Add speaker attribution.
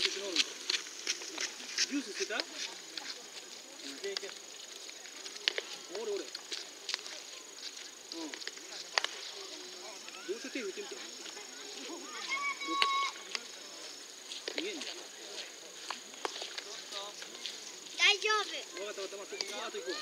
Speaker 1: みんなで飲むジュース捨てたうんいけいけ俺俺うんどうせ手振ってみてど逃げんね
Speaker 2: 大丈夫。
Speaker 1: 分かった分かったまと行こう